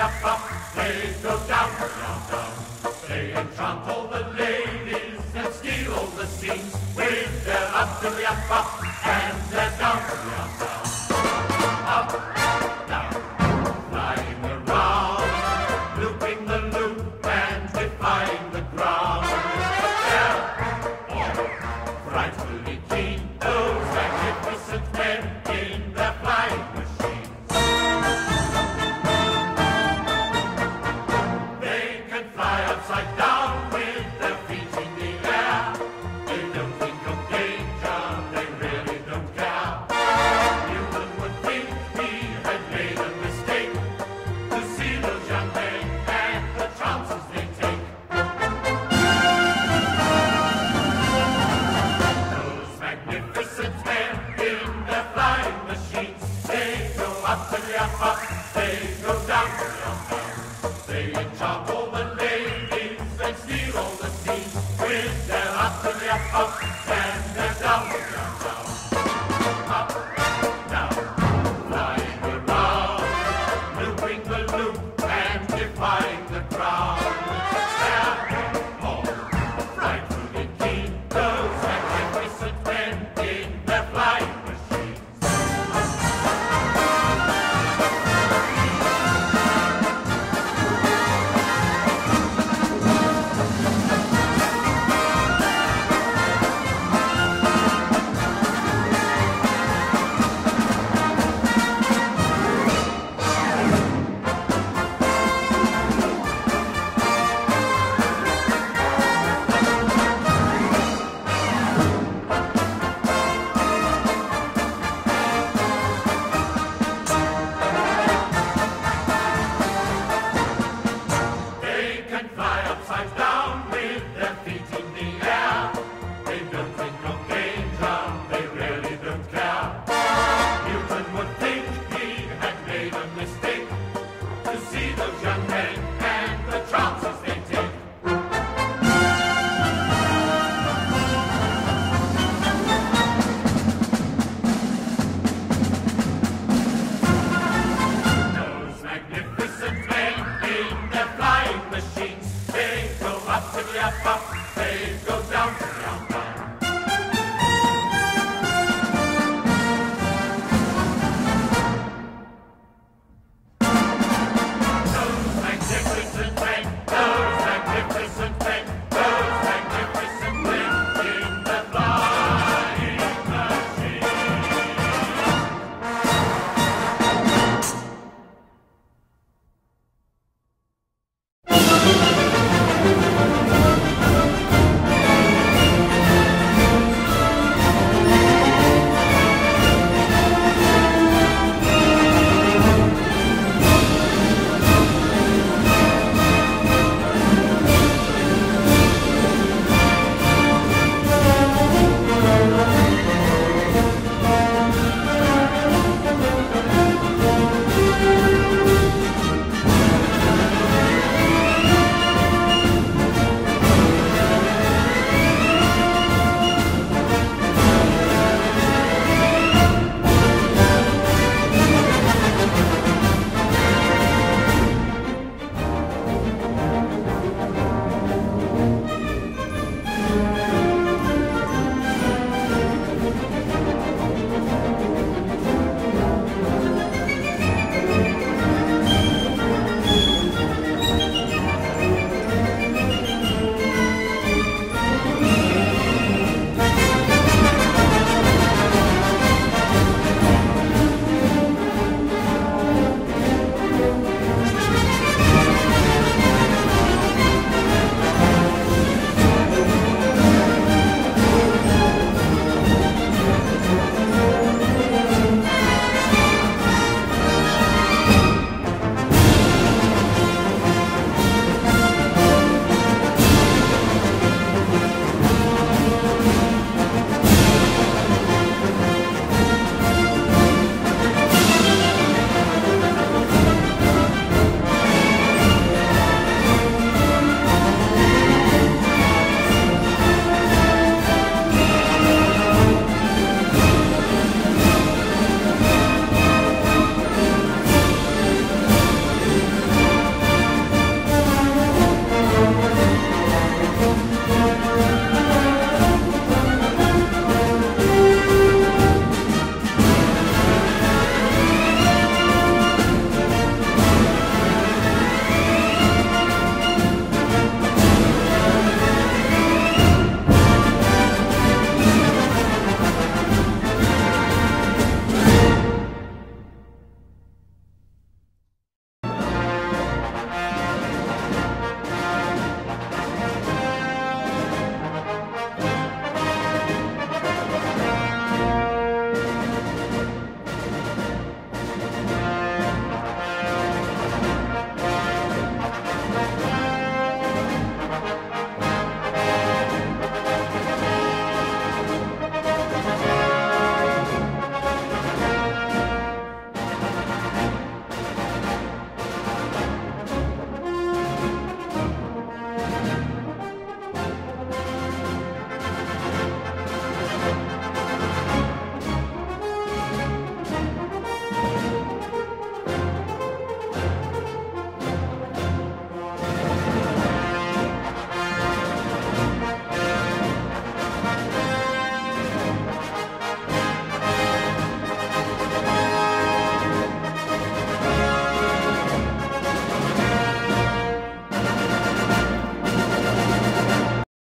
up, up, way go down. The crowd. Save